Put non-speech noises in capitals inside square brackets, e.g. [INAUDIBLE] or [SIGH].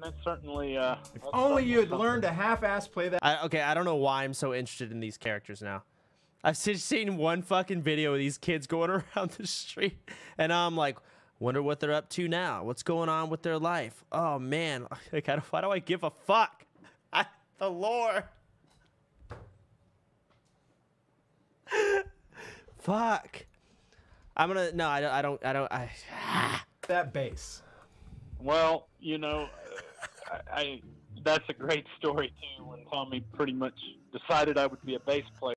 That's certainly. Uh, If that's only you had something. learned to half-ass play that. I, okay, I don't know why I'm so interested in these characters now. I've seen one fucking video of these kids going [LAUGHS] around the street, and I'm like, wonder what they're up to now. What's going on with their life? Oh man, [LAUGHS] like, I don't- why do I give a fuck? [LAUGHS] I, the lore. fuck. I'm gonna no. I don't. I don't. I don't. I. [SIGHS] that base. Well, you know, I, I that's a great story too. When Tommy pretty much decided I would be a bass player.